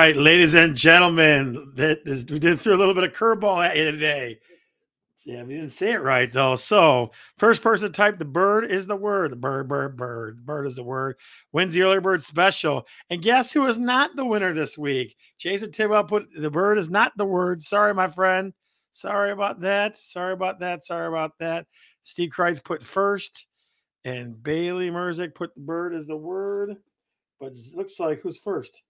All right, ladies and gentlemen, that is, we did throw a little bit of curveball at you today. Yeah, we didn't say it right though. So, first person type the bird is the word. The bird, bird, bird. Bird is the word. Wins the early bird special. And guess who is not the winner this week? Jason Tidwell put the bird is not the word. Sorry, my friend. Sorry about that. Sorry about that. Sorry about that. Steve Kreitz put first, and Bailey Merzick put the bird is the word. But looks like who's first?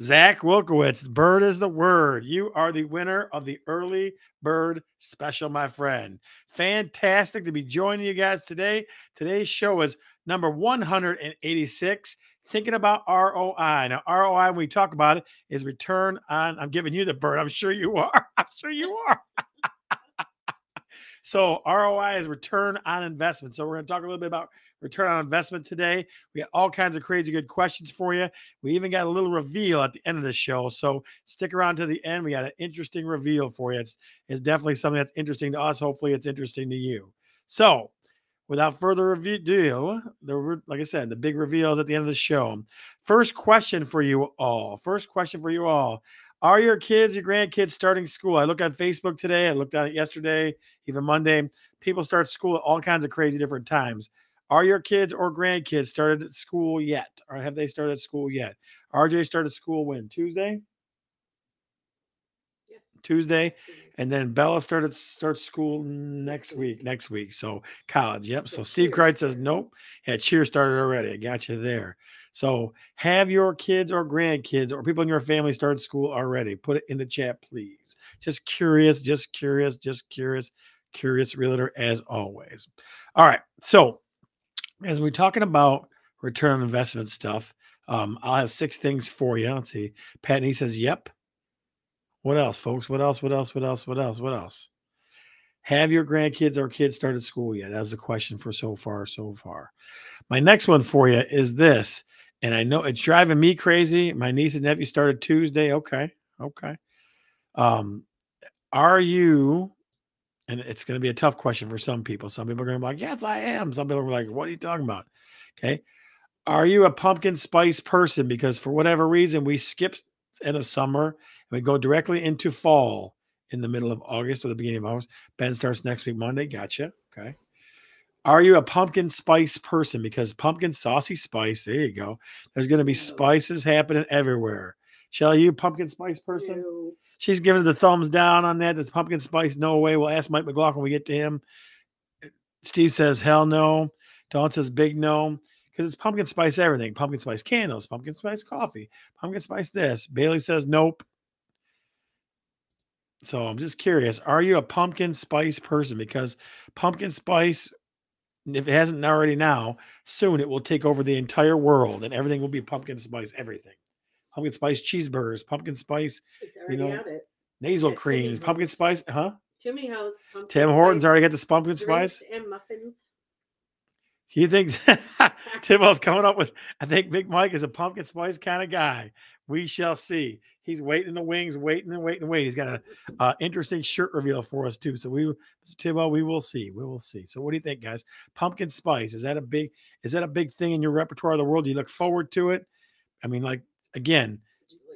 Zach Wilkowitz, bird is the word. You are the winner of the early bird special, my friend. Fantastic to be joining you guys today. Today's show is number 186. Thinking about ROI. Now, ROI, when we talk about it, is return on. I'm giving you the bird. I'm sure you are. I'm sure you are. so, ROI is return on investment. So, we're going to talk a little bit about return on investment today. We got all kinds of crazy good questions for you. We even got a little reveal at the end of the show. So stick around to the end. We got an interesting reveal for you. It's, it's definitely something that's interesting to us. Hopefully, it's interesting to you. So, without further ado, the, like I said, the big reveals at the end of the show. First question for you all. First question for you all. Are your kids, your grandkids starting school? I looked on Facebook today. I looked on it yesterday, even Monday. People start school at all kinds of crazy different times. Are your kids or grandkids started at school yet? Or have they started school yet? RJ started school when? Tuesday? Yes. Tuesday. And then Bella started starts school next week. Next week. So college. Yep. So Steve Kreitz says nope. Yeah, cheer started already. I got you there. So have your kids or grandkids or people in your family started school already. Put it in the chat, please. Just curious, just curious, just curious, curious realtor as always. All right. So as we're talking about return on investment stuff, um, I'll have six things for you. Let's see. Pat he says, "Yep." What else, folks? What else? What else? What else? What else? What else? Have your grandkids or kids started school yet? That's the question for so far. So far, my next one for you is this, and I know it's driving me crazy. My niece and nephew started Tuesday. Okay, okay. Um, are you and it's going to be a tough question for some people. Some people are going to be like, yes, I am. Some people are like, what are you talking about? Okay. Are you a pumpkin spice person? Because for whatever reason, we skip end of summer and we go directly into fall in the middle of August or the beginning of August. Ben starts next week, Monday. Gotcha. Okay. Are you a pumpkin spice person? Because pumpkin saucy spice, there you go. There's going to be spices happening everywhere. Shall you pumpkin spice person? No. She's giving the thumbs down on that. The pumpkin spice, no way. We'll ask Mike McLaughlin when we get to him. Steve says, hell no. Dawn says, big no. Because it's pumpkin spice everything. Pumpkin spice candles, pumpkin spice coffee, pumpkin spice this. Bailey says, nope. So I'm just curious. Are you a pumpkin spice person? Because pumpkin spice, if it hasn't already now, soon it will take over the entire world and everything will be pumpkin spice, everything pumpkin spice cheeseburgers, pumpkin spice, you know, nasal creams, pumpkin spice, huh? Timmy House. Tim Hortons already got the pumpkin spice and muffins. Do you think Tim was coming up with? I think Big Mike is a pumpkin spice kind of guy. We shall see. He's waiting in the wings, waiting and waiting and waiting. He's got an uh, interesting shirt reveal for us too. So we, Mr. Tibbo, we will see. We will see. So what do you think, guys? Pumpkin spice is that a big is that a big thing in your repertoire of the world? Do you look forward to it? I mean, like again,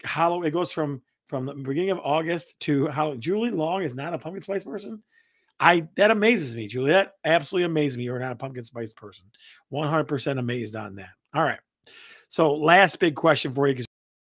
Halloween. It goes from from the beginning of August to how Julie Long is not a pumpkin spice person. I that amazes me, Julie. That absolutely amazes me. You're not a pumpkin spice person. 100% amazed on that. All right. So last big question for you because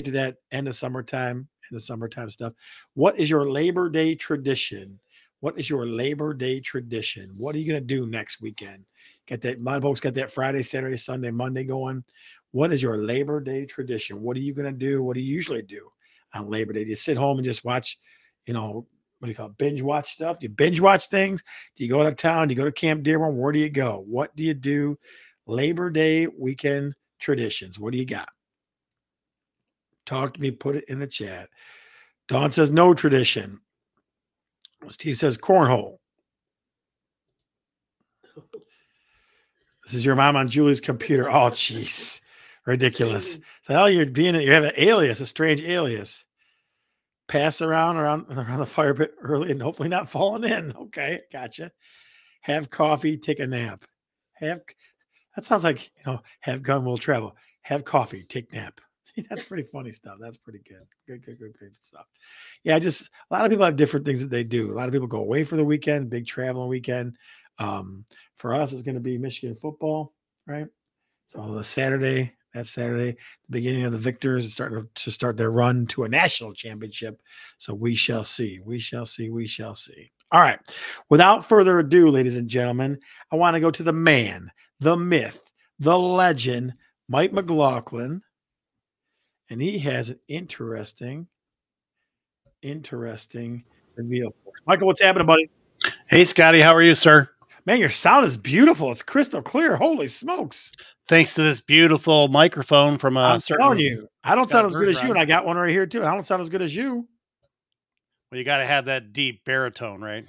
to that end of summertime and the summertime stuff. What is your Labor Day tradition? What is your Labor Day tradition? What are you going to do next weekend? Get that. My folks got that Friday, Saturday, Sunday, Monday going. What is your Labor Day tradition? What are you going to do? What do you usually do on Labor Day? Do you sit home and just watch, you know, what do you call it, binge watch stuff? Do you binge watch things? Do you go out to town? Do you go to Camp Dearborn? Where do you go? What do you do? Labor Day weekend traditions. What do you got? Talk to me. Put it in the chat. Dawn says no tradition. Steve says cornhole. This is your mom on Julie's computer. Oh, jeez. Ridiculous. So how you're being you have an alias, a strange alias. Pass around around around the fire pit early and hopefully not falling in. Okay, gotcha. Have coffee, take a nap. Have that sounds like you know, have gun will travel. Have coffee, take nap. That's pretty funny stuff. That's pretty good. Good, good, good, good stuff. Yeah, just a lot of people have different things that they do. A lot of people go away for the weekend, big traveling weekend. Um, for us, it's going to be Michigan football, right? So the Saturday, that Saturday, the beginning of the victors is starting to start their run to a national championship. So we shall see. We shall see. We shall see. All right. Without further ado, ladies and gentlemen, I want to go to the man, the myth, the legend, Mike McLaughlin. And he has an interesting, interesting reveal. Michael, what's happening, buddy? Hey, Scotty. How are you, sir? Man, your sound is beautiful. It's crystal clear. Holy smokes. Thanks to this beautiful microphone from a I'm certain telling you, I don't sound as good as you, and I got one right here too. I don't sound as good as you. Well, you got to have that deep baritone, right?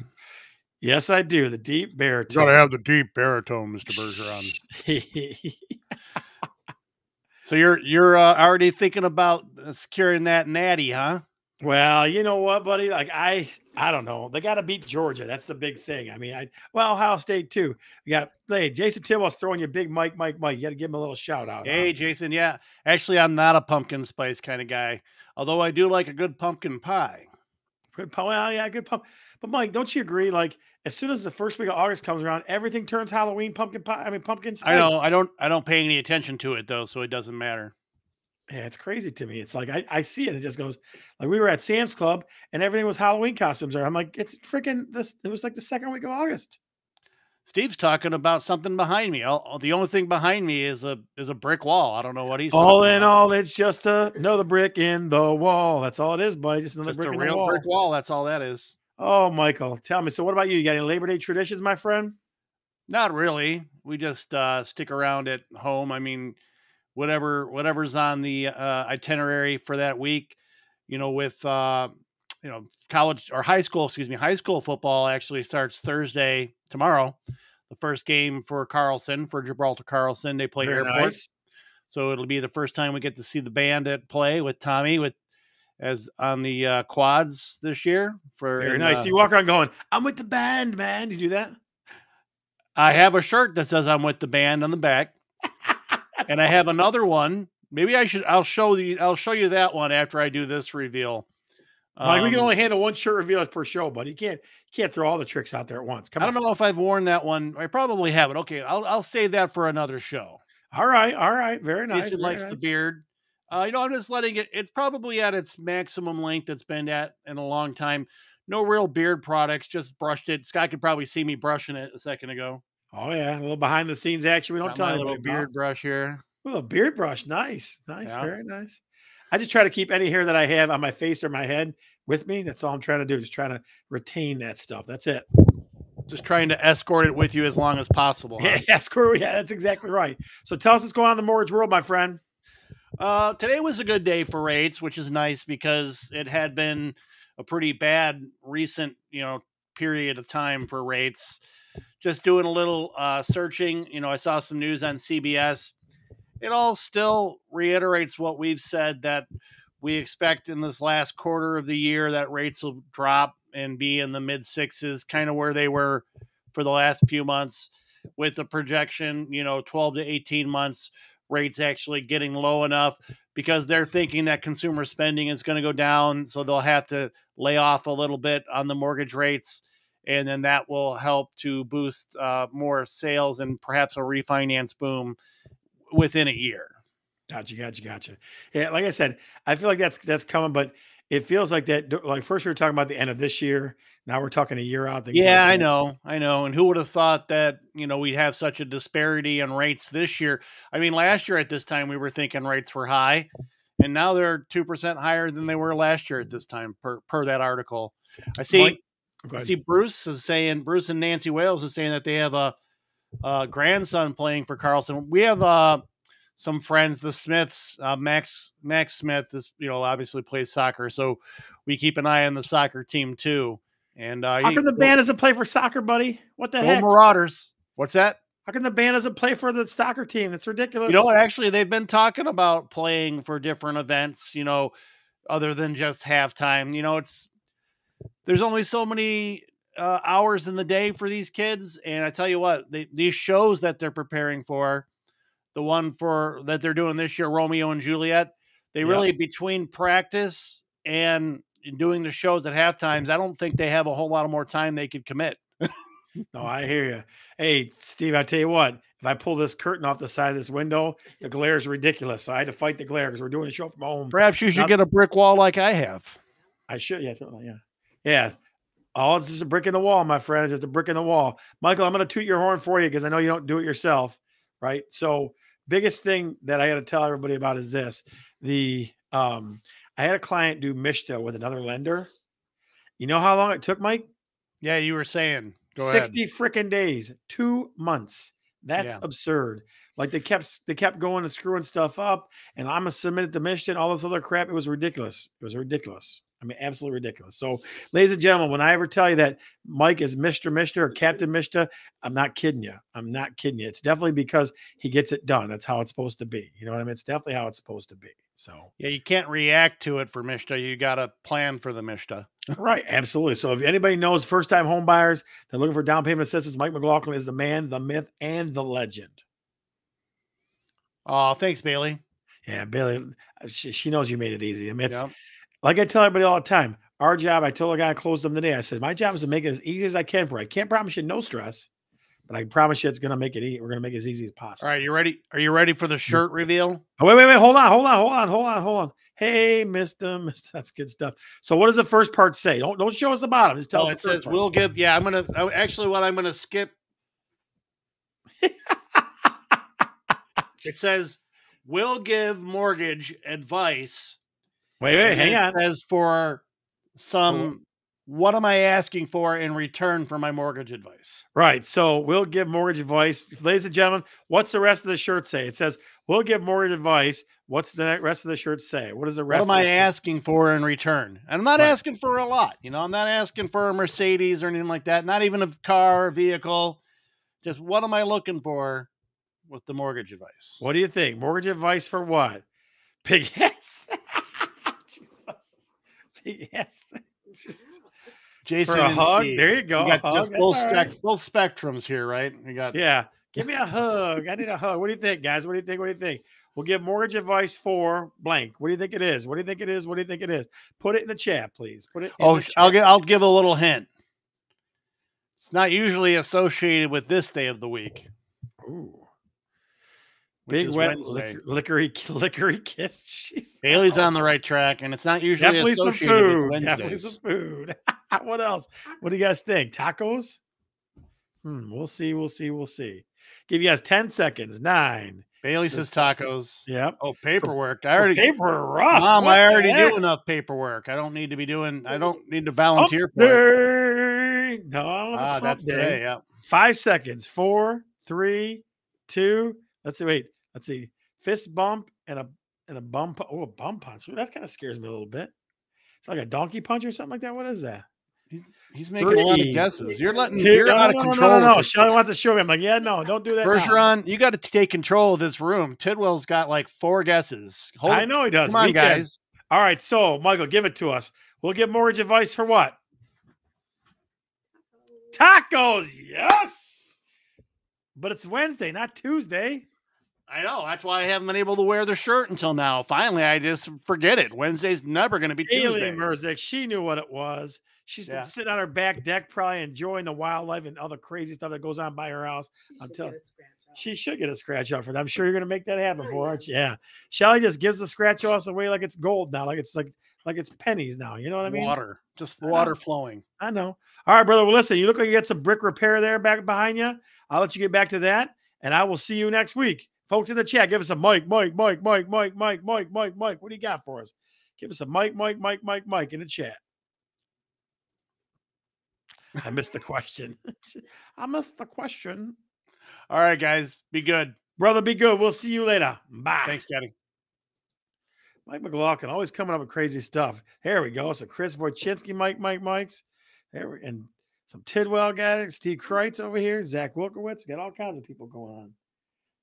Yes, I do. The deep You baritone. got to have the deep baritone, Mr. Bergeron. So you're you're uh, already thinking about uh, securing that natty, huh? Well, you know what, buddy? Like I, I don't know. They got to beat Georgia. That's the big thing. I mean, I well, Ohio State too. We got hey, Jason Tidwell's throwing you big Mike, Mike, Mike. You got to give him a little shout out. huh? Hey, Jason. Yeah, actually, I'm not a pumpkin spice kind of guy, although I do like a good pumpkin pie. Good pump. Well, yeah, good pump. But Mike, don't you agree? Like as soon as the first week of August comes around, everything turns Halloween pumpkin pie. I mean, pumpkin spice. I know I don't I don't pay any attention to it though, so it doesn't matter. Yeah, it's crazy to me. It's like I, I see it. It just goes like we were at Sam's Club and everything was Halloween costumes there. I'm like, it's freaking this. It was like the second week of August. Steve's talking about something behind me. All, the only thing behind me is a is a brick wall. I don't know what he's all talking in about. all, it's just a, another brick in the wall. That's all it is, buddy. Just another Just brick a the real wall. brick wall. That's all that is. Oh, Michael, tell me. So, what about you? You got any Labor Day traditions, my friend? Not really. We just uh, stick around at home. I mean, whatever whatever's on the uh, itinerary for that week. You know, with uh, you know college or high school, excuse me, high school football actually starts Thursday tomorrow. The first game for Carlson for Gibraltar Carlson. They play Very Airport. nice. So it'll be the first time we get to see the band at play with Tommy with as on the uh, quads this year. For Very and, nice. uh, you walk around going, "I'm with the band, man." You do that? I have a shirt that says I'm with the band on the back, and I have another one. Maybe I should. I'll show you. I'll show you that one after I do this reveal. Like we can Um, only handle one shirt reveal per show, but you can't you can't throw all the tricks out there at once. Come I on. don't know if I've worn that one. I probably haven't. Okay, I'll I'll save that for another show. All right, all right, very nice. Jason likes the beard. Uh, you know, I'm just letting it. It's probably at its maximum length it's been at in a long time. No real beard products. Just brushed it. Scott could probably see me brushing it a second ago. Oh yeah, a little behind the scenes action. We don't Got tell my anybody little about. beard brush here. A little beard brush. Nice, nice, Yeah. very nice. I just try to keep any hair that I have on my face or my head with me. That's all I'm trying to do. Just trying to retain that stuff. That's it. Just trying to escort it with you as long as possible. huh? Yeah, screw yeah, that's exactly right. So tell us what's going on in the mortgage world, my friend. Uh, today was a good day for rates, which is nice because it had been a pretty bad recent, you know, period of time for rates. Just doing a little uh, searching, you know, I saw some news on CBS. It all still reiterates what we've said that we expect in this last quarter of the year that rates will drop and be in the mid sixes, kind of where they were for the last few months, with the projection, you know, 12 to 18 months rates actually getting low enough because they're thinking that consumer spending is going to go down. So they'll have to lay off a little bit on the mortgage rates. And then that will help to boost uh, more sales and perhaps a refinance boom within a year. Gotcha, gotcha, gotcha. Yeah, like I said, I feel like that's that's coming, but it feels like that. Like first we were talking about the end of this year. Now we're talking a year out. Yeah, like I know. I know. And who would have thought that, you know, we'd have such a disparity in rates this year? I mean, last year at this time, we were thinking rates were high, and now they're 2% higher than they were last year at this time, per, per that article. I see. Mike, See Bruce is saying, Bruce and Nancy Wales is saying that they have a, a grandson playing for Carlson. We have uh, some friends, the Smiths, uh, Max Max Smith is, you know, obviously plays soccer. So we keep an eye on the soccer team too. And uh, How come the band doesn't play for soccer, buddy? What the heck? Marauders. What's that? How can the band doesn't play for the soccer team? That's ridiculous. You know what? Actually, they've been talking about playing for different events, you know, other than just halftime. You know, it's there's only so many uh, hours in the day for these kids. And I tell you what, they, these shows that they're preparing for, the one for that they're doing this year, Romeo and Juliet, they Yep. really between practice and doing the shows at half times, I don't think they have a whole lot of more time they could commit. No, I hear you. Hey, Steve, I tell you what, if I pull this curtain off the side of this window, the glare is ridiculous. So I had to fight the glare because we're doing a show from home. Perhaps you should Not- get a brick wall like I have. I should, yeah, yeah, yeah. All it's just a brick in the wall, my friend. It's just a brick in the wall. Michael, I'm going to toot your horn for you because I know you don't do it yourself, right? So, biggest thing that I got to tell everybody about is this: the um, I had a client do MSHDA with another lender. You know how long it took, Mike? Yeah, you were saying. Go 60 freaking days, two months. That's Yeah. absurd. Like they kept they kept going and screwing stuff up, and I'm gonna submit it to Michigan, all this other crap. It was ridiculous. It was ridiculous. I mean, absolutely ridiculous. So, ladies and gentlemen, when I ever tell you that Mike is Mr. MSHDA or Captain MSHDA, I'm not kidding you. I'm not kidding you. It's definitely because he gets it done. That's how it's supposed to be. You know what I mean? It's definitely how it's supposed to be. So, Yeah, you can't react to it for MSHDA. You got to plan for the MSHDA. Right, absolutely. So if anybody knows first time home buyers, they're looking for down payment assistance, Mike McLaughlin is the man, the myth, and the legend. Oh, thanks, Bailey. Yeah, Bailey, uh, she, she knows you made it easy. I mean, it's Yep. Like I tell everybody all the time. Our job, I told a guy I closed them today. I said, my job is to make it as easy as I can for you. I can't promise you no stress, but I promise you it's going to make it easy. We're going to make it as easy as possible. All right, you ready? Are you ready for the mm. shirt reveal? Oh, wait, wait, wait. Hold on, hold on, hold on, hold on, hold on. Hey, Mister, Mister, that's good stuff. So, what does the first part say? Don't don't show us the bottom. Just tell Oh, us. it says part. we'll give. Yeah, I'm gonna. oh, Actually, what I'm gonna skip. It says we'll give mortgage advice. Wait, wait, hang on. As for some. What am I asking for in return for my mortgage advice? Right. So we'll give mortgage advice. Ladies and gentlemen, what's the rest of the shirt say? It says, we'll give mortgage advice. What's the rest of the shirt say? What is the What rest am of I the shirt- asking for in return? And I'm not Right. asking for a lot. You know, I'm not asking for a Mercedes or anything like that. Not even a car or vehicle. Just what am I looking for with the mortgage advice? What do you think? Mortgage advice for what? Big yes. Jesus. Big yes. Just Jason for a hug. Steve. There you go. You got just both, all spec- both spectrums here, right? You got Yeah. Give me a hug. I need a hug. What do you think, guys? What do you think? What do you think? We'll give mortgage advice for blank. What do you think it is? What do you think it is? What do you think it is? Put it in the chat, please. Put it. In Oh, the sh- I'll chat. give I'll give a little hint. It's not usually associated with this day of the week, Ooh. Big wet Wednesday. lickery, lickery kiss. Jeez. Bailey's on the right track, and it's not usually Definitely some associated with food. Definitely some food. what else? What do you guys think? Tacos? Hmm. We'll see. We'll see. We'll see. Give you guys 10 seconds. Nine. Bailey Says says tacos. Yep. Oh, paperwork. I already, paper rough. Mom, What I already heck? do enough paperwork. I don't need to be doing. I don't need to Hump volunteer for it. No, I don't know if it's Ah, hump that's day. today. Yeah. Five seconds. Four, three, two. Let's see. Wait. Let's see. Fist bump and a and a bum. pu- Oh, a bum punch. Ooh, that kind of scares me a little bit. It's like a donkey punch or something like that. What is that? He's making a lot of guesses. You're letting. Two- you're no, out no, of no, control. No, with no, no. this. Shelly wants to show me. I'm like, yeah, no, don't do that. now. Bergeron, you got to take control of this room. Tidwell's got like four guesses. Hold I know he does. Come on, Weekends. guys. All right, so Michael, give it to us. We'll give mortgage advice for what? Tacos, yes. But it's Wednesday, not Tuesday. I know. That's why I haven't been able to wear the shirt until now. Finally, I just forget it. Wednesday's never going to be Tuesday. Haley Merzick, she knew what it was. She's Yeah. sitting on her back deck, probably enjoying the wildlife and all the crazy stuff that goes on by her house. I'm telling she should get a scratch off for that. I'm sure you're going to make that happen for her. aren't? Yeah. Shelly just gives the scratch offs away like it's gold now, like it's like like it's pennies now. You know what I mean? water, just I water flowing. I know. All right, brother. Well, listen, you look like you got some brick repair there back behind you. I'll let you get back to that, and I will see you next week. Folks in the chat, give us a mic, mic, mic, mic, mic, mic, mic, mic, mic. What do you got for us? Give us a mic, mic, mic, mic, mic in the chat. I missed the question. I missed the question. All right, guys, be good. Brother, be good. We'll see you later. Bye. Thanks, Scotty. Mike McLaughlin always coming up with crazy stuff. Here we go. So Chris Wojcinski, Mike, Mike, Mike's. There we and some Tidwell got it. Steve Kreitz over here. Zach Wilkowitz. Got all kinds of people going on.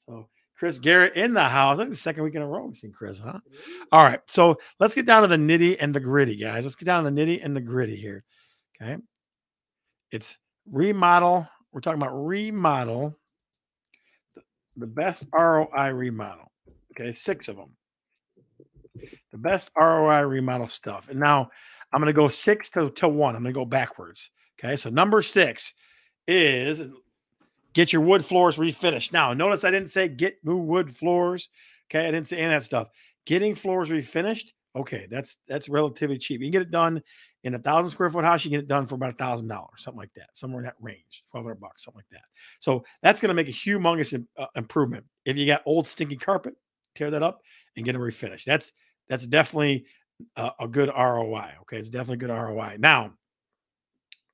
So Chris Garrett in the house. I think the second week in a row we've seen Chris, huh? All right. So let's get down to the nitty and the gritty, guys. Let's get down to the nitty and the gritty here. Okay. It's remodel. We're talking about remodel. The- best ROI remodel. Okay. Six of them. The best ROI remodel stuff. And now I'm going to go six to, to one. I'm going to go backwards. Okay. So number six is get your wood floors refinished. Now, notice I didn't say get new wood floors. Okay. I didn't say any of that stuff. Getting floors refinished. Okay. That's, that's relatively cheap. You can get it done in a thousand square foot house. You get it done for about a thousand dollars, something like that, somewhere in that range, 1200 bucks, something like that. So that's going to make a humongous uh, improvement. If you got old stinky carpet, tear that up and get them refinished. That's, that's definitely a, a good ROI. Okay. It's definitely good ROI. Now,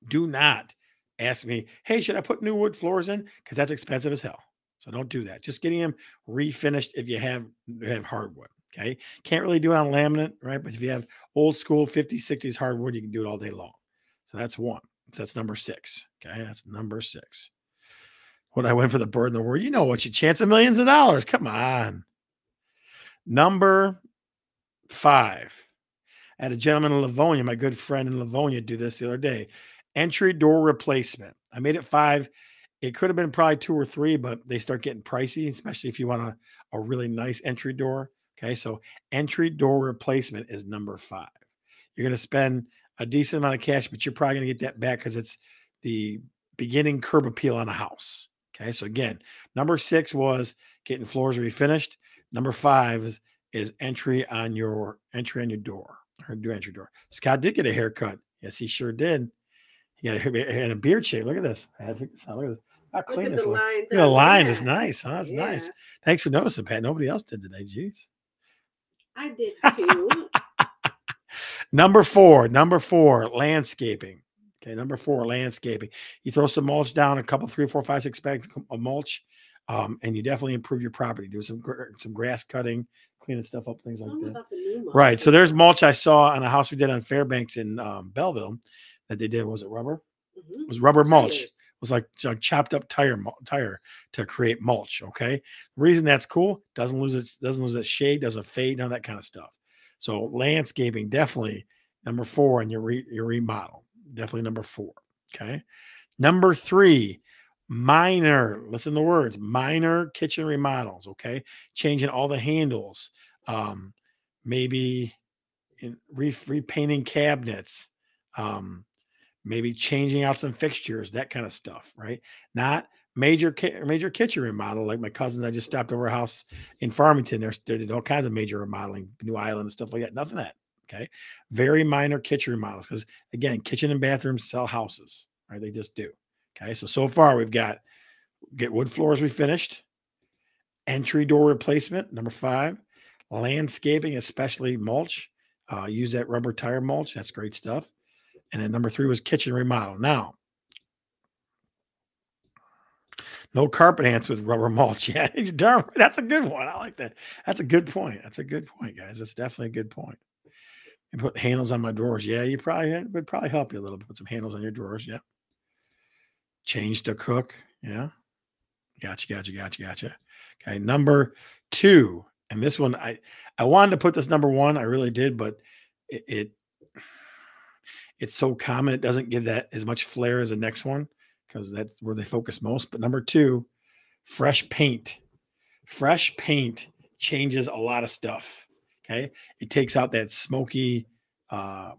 do not ask me, hey, should I put new wood floors in? Because that's expensive as hell. So don't do that. Just getting them refinished if you have have hardwood. Okay. Can't really do it on laminate, right? But if you have old school 50s, 60s hardwood, you can do it all day long. So that's one. So that's number six. Okay. That's number six. When I went for the bird in the word, you know what's your chance of millions of dollars? Come on. Number five. I had a gentleman in Livonia, my good friend in Livonia, do this the other day. Entry door replacement. I made it five. It could have been probably two or three, but they start getting pricey, especially if you want a, a really nice entry door. Okay. So entry door replacement is number five. You're going to spend a decent amount of cash, but you're probably going to get that back because it's the beginning curb appeal on a house. Okay. So again, number six was getting floors refinished. Number five is, is entry on your entry on your door or do entry door. Scott did get a haircut. Yes, he sure did. A, and a beard shape. Look at this. Look at this. How clean this. Look at the lines. It's nice. Huh? It's yeah. nice. Thanks for noticing, Pat. Nobody else did today. Jeez. I did too. number four. Number four. Landscaping. Okay. Number four. Landscaping. You throw some mulch down, a couple, three, four, five, six bags of mulch, um, and you definitely improve your property. Do some some grass cutting, cleaning stuff up, things like that. Right. So there's mulch I saw on a house we did on Fairbanks in um, Belleville that they did. Was it rubber? Mm-hmm. It was rubber mulch. It was like, like chopped up tire tire to create mulch. Okay. The reason that's cool doesn't lose its doesn't lose its shade, doesn't fade, none of that kind of stuff. So landscaping definitely number four in your re, your remodel. Definitely number four. Okay. Number three, minor. Listen to the words. Minor kitchen remodels. Okay. Changing all the handles. Um, maybe in re- repainting cabinets. Um, maybe changing out some fixtures, that kind of stuff, right? Not major major kitchen remodel like my cousins. I just stopped over a house in Farmington. They're, they did all kinds of major remodeling, new island and stuff like that. Nothing that. Okay, very minor kitchen remodels because again, kitchen and bathrooms sell houses, right? They just do. Okay, so so far we've got get wood floors refinished, entry door replacement number five, landscaping, especially mulch. Uh, use that rubber tire mulch. That's great stuff. And then number three was kitchen remodel. Now, no carpet ants with rubber mulch. Yeah, darn, that's a good one. I like that. That's a good point. That's a good point, guys. That's definitely a good point. And put handles on my drawers. Yeah, you probably would probably help you a little bit. Put some handles on your drawers. Yeah. Change the cook. Yeah. Gotcha, gotcha, gotcha, gotcha. Okay. Number two. And this one, I I wanted to put this number one. I really did, but it, it it's so common it doesn't give that as much flair as the next one because that's where they focus most. But number two, fresh paint. Fresh paint changes a lot of stuff. Okay. It takes out that smoky, uh,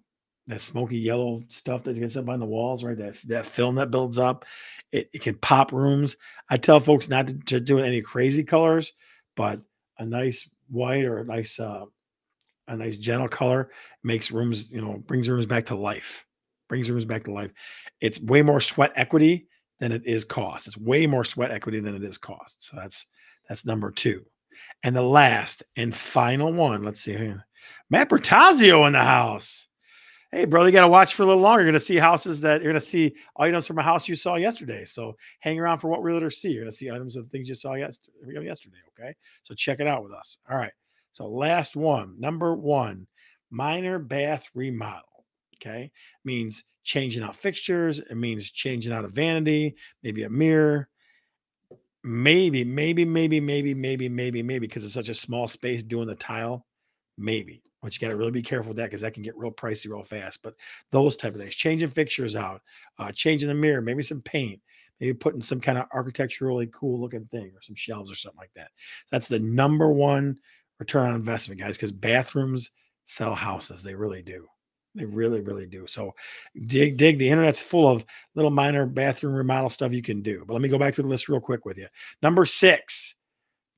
that smoky yellow stuff that gets up on the walls, right? That that film that builds up. It, it can pop rooms. I tell folks not to, to do any crazy colors, but a nice white or a nice uh, a nice gentle color makes rooms, you know, brings rooms back to life. Brings rooms back to life. It's way more sweat equity than it is cost. It's way more sweat equity than it is cost. So that's that's number two. And the last and final one, let's see here. Matt Bertazio in the house. Hey, brother, you got to watch for a little longer. You're going to see houses that you're going to see items from a house you saw yesterday. So hang around for what realtors see. You're going to see items of things you saw yesterday. Okay. So check it out with us. All right. So last one, number one, minor bath remodel. Okay. Means changing out fixtures. It means changing out a vanity, maybe a mirror. Maybe, maybe, maybe, maybe, maybe, maybe, maybe, because it's such a small space doing the tile. Maybe. But you got to really be careful with that because that can get real pricey real fast. But those type of things, changing fixtures out, uh, changing the mirror, maybe some paint, maybe putting some kind of architecturally cool looking thing or some shelves or something like that. That's the number one return on investment, guys, because bathrooms sell houses. They really do. They really, really do. So dig, dig. The internet's full of little minor bathroom remodel stuff you can do. But let me go back to the list real quick with you. Number six,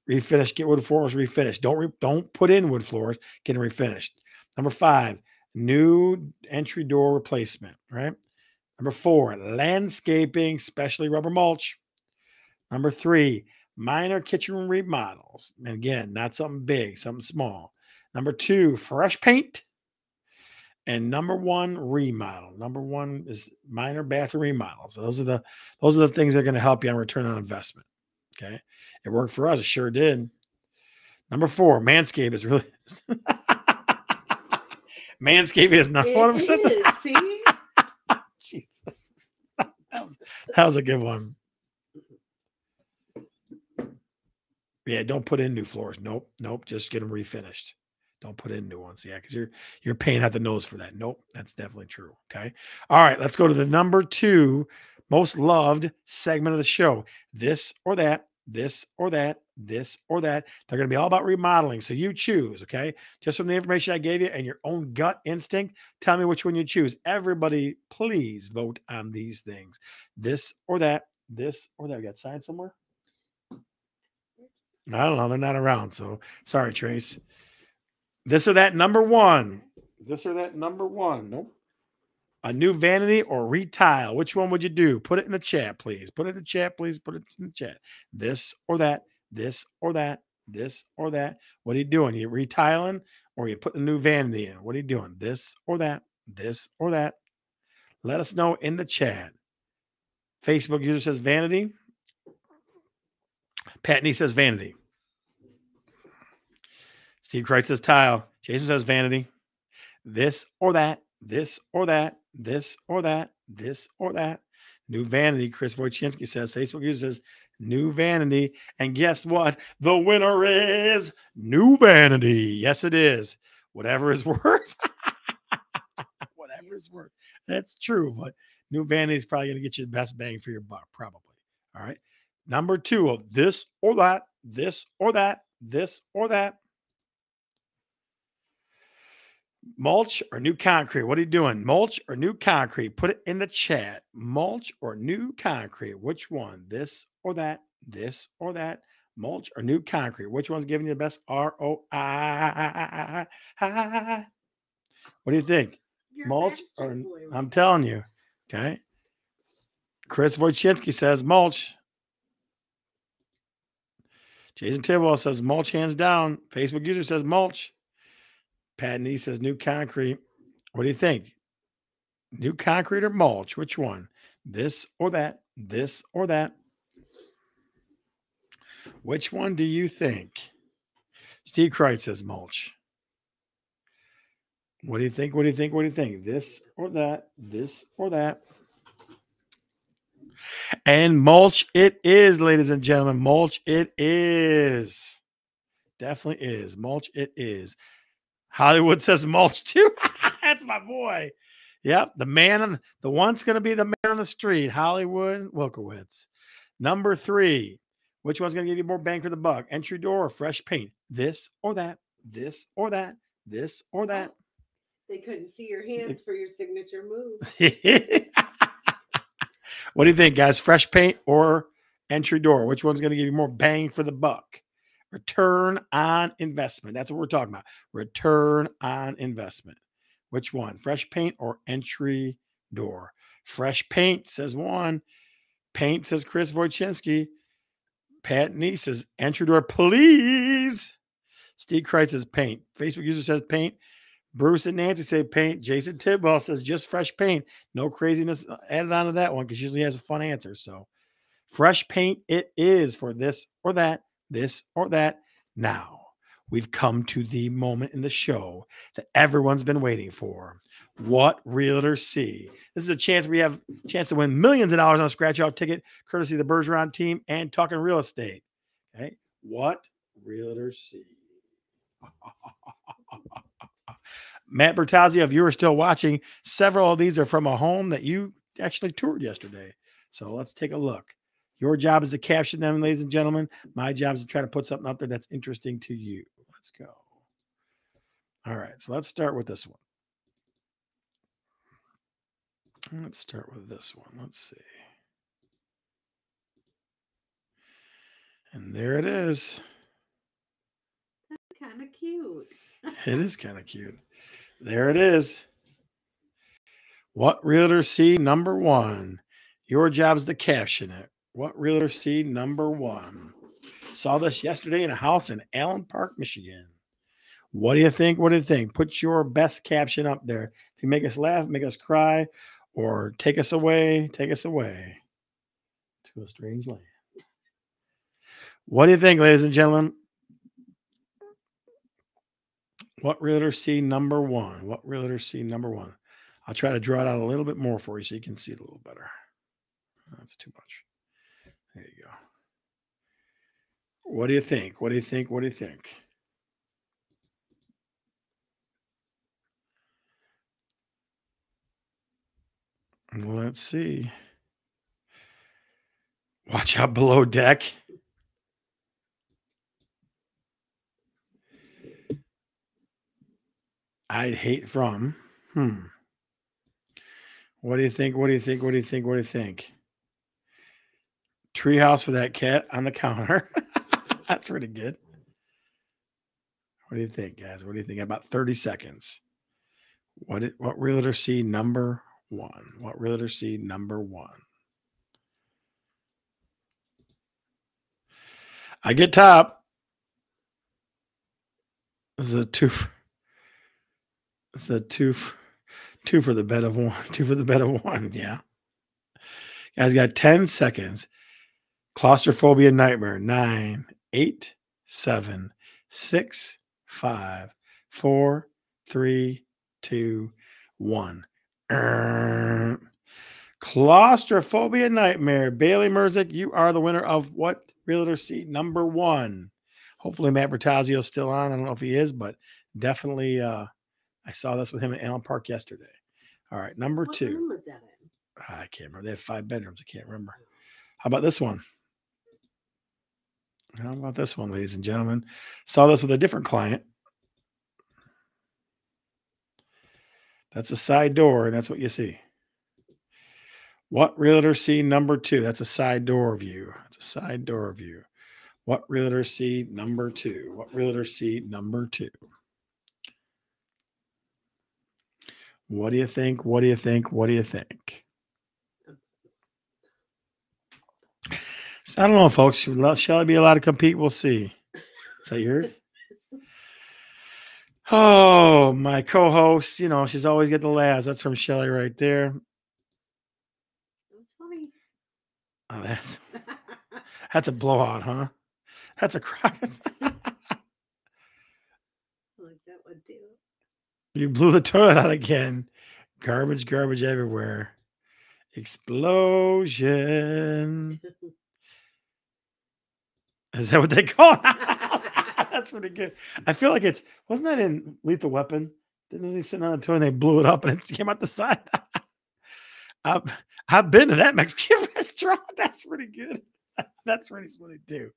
refinish, get wood floors refinished. Don't re, don't put in wood floors, get them refinished. Number five, new entry door replacement, right? Number four, landscaping, especially rubber mulch. Number three, minor kitchen remodels. And again, not something big, something small. Number two, fresh paint. And number one, remodel. Number one is minor bathroom remodels. Those are the those are the things that are going to help you on return on investment. Okay. It worked for us. It sure did. Number four, Manscaped is really Manscaped is not one of them. See? Jesus. That was, that was a good one. Yeah, don't put in new floors. Nope, nope. Just get them refinished. Don't put in new ones. Yeah, because you're you're paying out the nose for that. Nope, that's definitely true. Okay. All right, let's go to the number two most loved segment of the show. This or that, this or that, this or that. They're going to be all about remodeling. So you choose, okay? Just from the information I gave you and your own gut instinct, tell me which one you choose. Everybody, please vote on these things. This or that, this or that. We got signed somewhere? I don't know. They're not around. So sorry, Trace. This or that number one. This or that number one. Nope. A new vanity or retile. Which one would you do? Put it in the chat, please. Put it in the chat, please. Put it in the chat. This or that, this or that, this or that. What are you doing? You retiling or you putting a new vanity in? What are you doing? This or that, this or that. Let us know in the chat. Facebook user says vanity. Pat Nee says vanity. Steve Kreitz says tile. Jason says vanity. This or that, this or that, this or that, this or that. New vanity. Chris Wojcinski says Facebook user says new vanity. And guess what? The winner is new vanity. Yes, it is. Whatever is worse. Whatever is worse. That's true. But new vanity is probably going to get you the best bang for your buck, probably. All right. Number two of this or that, this or that, this or that. Mulch or new concrete? What are you doing? Mulch or new concrete? Put it in the chat. Mulch or new concrete? Which one? This or that? This or that? Mulch or new concrete? Which one's giving you the best ROI? What do you think? You're Mulch or I'm telling you. Okay. Chris Wojcinski says mulch. Jason Tidwell says mulch hands down. Facebook user says mulch. Pat Nee says new concrete. What do you think? New concrete or mulch? Which one? This or that? This or that? Which one do you think? Steve Kreitz says mulch. What do you think? What do you think? What do you think? This or that? This or that? And mulch it is, ladies and gentlemen. Mulch it is. Definitely is. Mulch it is. Hollywood says mulch too. That's my boy. Yep. The man on the one's going to be the man on the street. Hollywood Wilkowitz. Number three. Which one's going to give you more bang for the buck? Entry door or fresh paint? This or that? This or that? This or that? They couldn't see your hands for your signature move. What do you think, guys? Fresh paint or entry door? Which one's going to give you more bang for the buck? Return on investment. That's what we're talking about. Return on investment. Which one? Fresh paint or entry door? Fresh paint says one. Paint says Chris Wojcinski. Pat Nee says entry door, please. Steve Kreitz says paint. Facebook user says paint. Bruce and Nancy say paint. Jason Tidwell says just fresh paint. No craziness uh, added on to that one because usually has a fun answer. So fresh paint it is for this or that, this or that. Now we've come to the moment in the show that everyone's been waiting for. What realtors see. This is a chance we have a chance to win millions of dollars on a scratch off ticket, courtesy of the Bergeron team and talking real estate. Okay. What realtors see. Matt Bertazzi, if you are still watching, several of these are from a home that you actually toured yesterday. So let's take a look. Your job is to caption them, ladies and gentlemen. My job is to try to put something up there that's interesting to you. Let's go. All right, so let's start with this one. Let's start with this one. Let's see. And there it is. That's Kind of cute. It is kind of cute. There it is. What realtor see number one? Your job's to caption it. What realtor see number one? Saw this yesterday in a house in Allen Park, Michigan. What do you think? What do you think? Put your best caption up there. If you make us laugh, make us cry, or take us away, take us away to a strange land. What do you think, ladies and gentlemen? What realtor see number one? What realtor see number one? I'll try to draw it out a little bit more for you so you can see it a little better. That's too much. There you go. What do you think? What do you think? What do you think? Let's see. Watch out below deck. I'd hate from. Hmm. What do you think? What do you think? What do you think? What do you think? Treehouse for that cat on the counter. That's pretty good. What do you think, guys? What do you think? About 30 seconds. What it, what realtor see number one? What realtor see number one? I get top. This is a two. For, a two. For, two for the bet of one. Two for the bet of one. Yeah. Guys got 10 seconds. Claustrophobia nightmare. Nine, eight, seven, six, five, four, three, two, one. Claustrophobia nightmare. Bailey Merzick, you are the winner of what realtor seat number one. Hopefully Matt Bertazio is still on. I don't know if he is, but definitely uh I saw this with him at Allen Park yesterday. All right, number What two. room was that in? I can't remember. They have five bedrooms. I can't remember. Oh. How about this one? How about this one, ladies and gentlemen? Saw this with a different client. That's a side door, and that's what you see. What realtor see number two? That's a side door view. That's a side door view. What realtor see number two? What realtor see number two? What do you think? What do you think? What do you think? So I don't know, folks. Shall I be allowed to compete? We'll see. Is that yours? Oh, my co-host. You know, she's always get the laughs. That's from Shelly right there. That's funny. Oh, that's that's a blowout, huh? That's a crock. I like that one too. You blew the toilet out again. Garbage, garbage everywhere. Explosion. Is that what they call it? That's pretty good. I feel like it's wasn't that in Lethal Weapon? Didn't he sitting on the toilet and they blew it up and it came out the side? I've I've been to that Mexican restaurant. That's pretty good. That's pretty funny too.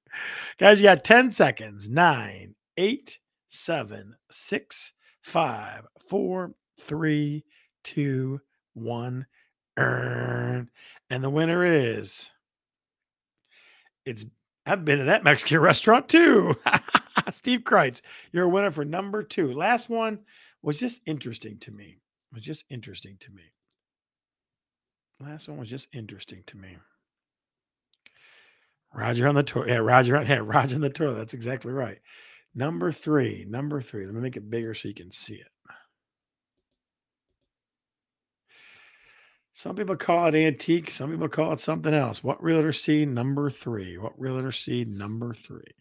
Guys, you got 10 seconds. Nine, eight, seven, six, five, four, three, two, one. And the winner is it's I've been to that Mexican restaurant too. Steve Kreitz, you're a winner for number two. Last one was just interesting to me. It Was just interesting to me. Last one was just interesting to me. Roger on the toilet. Yeah, Roger on yeah, Roger on the toilet. That's exactly right. Number three. Number three. Let me make it bigger so you can see it. Some people call it antique. Some people call it something else. What realtor see number three? What realtor see number three?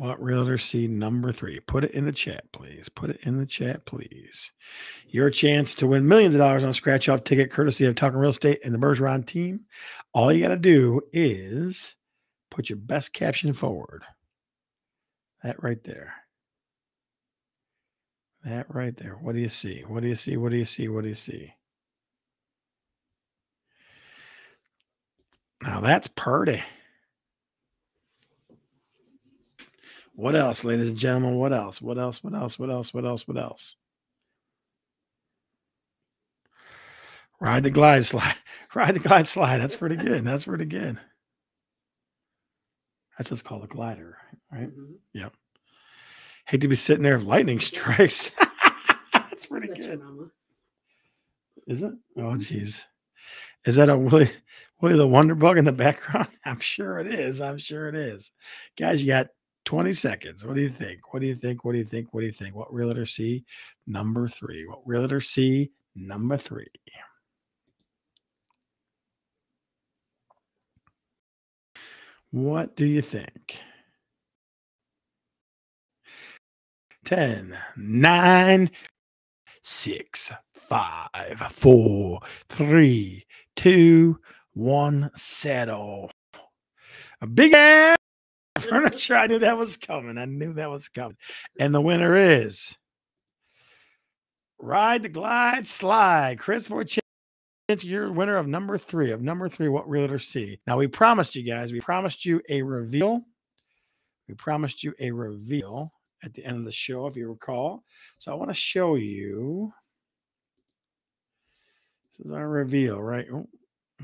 What realtor see number three? Put it in the chat, please. Put it in the chat, please. Your chance to win millions of dollars on a scratch off ticket, courtesy of Talking Real Estate and the Bergeron team. All you got to do is put your best caption forward. That right there. That right there. What do you see? What do you see? What do you see? What do you see? Now that's purty. What else, ladies and gentlemen? What else? What else? What else? What else? What else? What else? Ride the glide slide. Ride the glide slide. That's pretty good. That's pretty good. That's what's called a glider, right? Mhm. Hate to be sitting there if lightning strikes. That's pretty That's good. Is it? Oh, geez. Is that a Willie, Willie the Wonder Bug in the background? I'm sure it is. I'm sure it is. Guys, you got 20 seconds. What do you think? What do you think? What do you think? What do you think? What realtor see? Number three. What realtor see? Number three. What do you think? 10, 9, 6, 5, 4, 3, 2, 1, settle. A big ass furniture. I knew that was coming. I knew that was coming. And the winner is Ride the Glide Slide. Chris Vorchin, you're winner of number three. Of number three, what realtor see? Now we promised you guys, we promised you a reveal. We promised you a reveal at the end of the show, if you recall. So I want to show you. This is our reveal, right? Oh,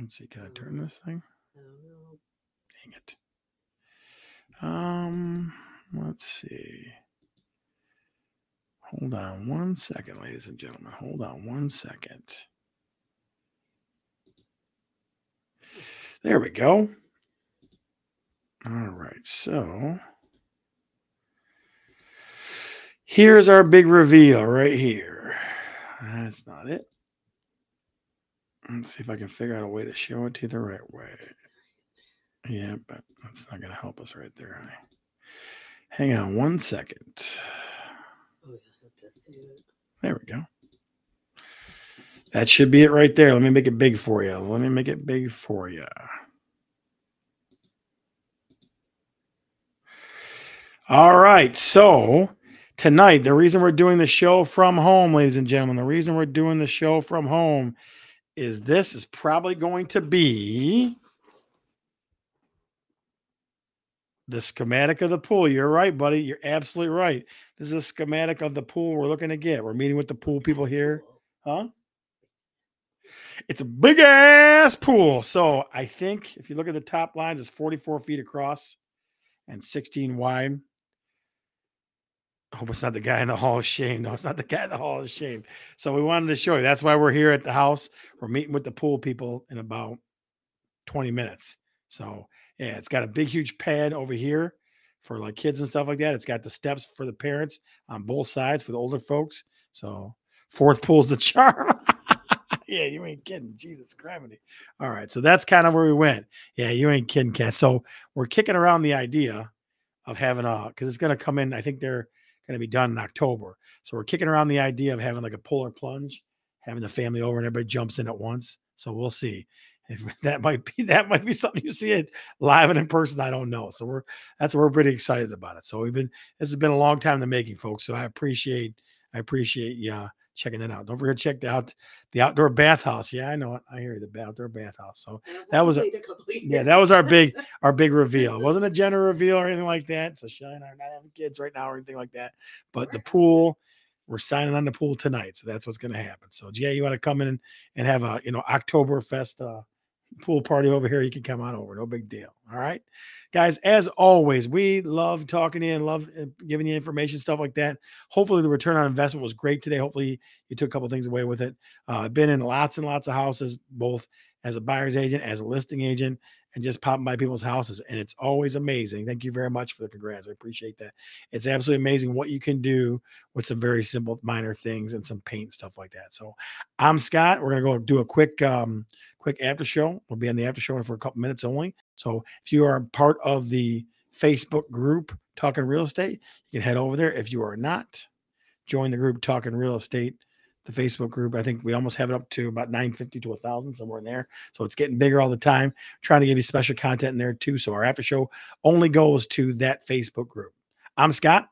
let's see. Can I turn this thing? I don't know. Dang it. Um, let's see. Hold on one second, ladies and gentlemen. Hold on one second. There we go. All right, so here's our big reveal right here. That's not it. Let's see if I can figure out a way to show it to you the right way. Yeah, but that's not going to help us right there, honey. Hang on one second. Oh, yeah, that's just it. There we go. That should be it right there. Let me make it big for you. Let me make it big for you. All right. So tonight, the reason we're doing the show from home, ladies and gentlemen, the reason we're doing the show from home is this is probably going to be the schematic of the pool. You're right, buddy. You're absolutely right. This is a schematic of the pool we're looking to get. We're meeting with the pool people here. Huh? It's a big ass pool. So I think if you look at the top lines, it's 44 feet across and 16 wide. I hope it's not the guy in the Hall of Shame. No, it's not the guy in the Hall of Shame. So we wanted to show you. That's why we're here at the house. We're meeting with the pool people in about 20 minutes. So yeah, it's got a big, huge pad over here for like kids and stuff like that. It's got the steps for the parents on both sides for the older folks. So fourth pool's the charm. yeah, you ain't kidding. Jesus gravity. All right. So that's kind of where we went. Yeah, you ain't kidding, Cat. So we're kicking around the idea of having a because it's gonna come in. I think they're gonna be done in October. So we're kicking around the idea of having like a polar plunge, having the family over and everybody jumps in at once. So we'll see. If that might be that might be something you see it live and in person. I don't know. So we're that's we're pretty excited about it. So we've been this has been a long time in the making, folks. So I appreciate I appreciate you uh, checking it out. Don't forget to check out the outdoor bathhouse. Yeah, I know it. I hear you, the outdoor bathhouse. So That was a- wait couple of yeah, that was our big our big reveal. It wasn't a gender reveal or anything like that. So Shine are not having kids right now or anything like that. But the pool, we're signing on the pool tonight. So that's what's gonna happen. So Jay, you want to come in and, and have a you know Oktoberfest uh pool party over here, you can come on over. No big deal. All right. Guys, as always, we love talking to you and love uh, giving you information, stuff like that. Hopefully, the return on investment was great today. Hopefully, you took a couple things away with it. Uh, I've been in lots and lots of houses, both as a buyer's agent, as a listing agent, and just popping by people's houses. And it's always amazing. Thank you very much for the congrats. I appreciate that. It's absolutely amazing what you can do with some very simple, minor things and some paint stuff like that. So I'm Scott. We're gonna go do a quick um quick after show. We'll be on the after show for a couple minutes only. So if you are part of the Facebook group Talking Real Estate, you can head over there. If you are not, join the group Talking Real Estate, the Facebook group. I think we almost have it up to about 950 to a thousand, somewhere in there. So it's getting bigger all the time. Trying to give you special content in there too. So our after show only goes to that Facebook group. I'm Scott,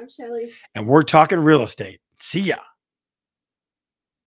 I'm Shelly. and we're talking real estate. See ya.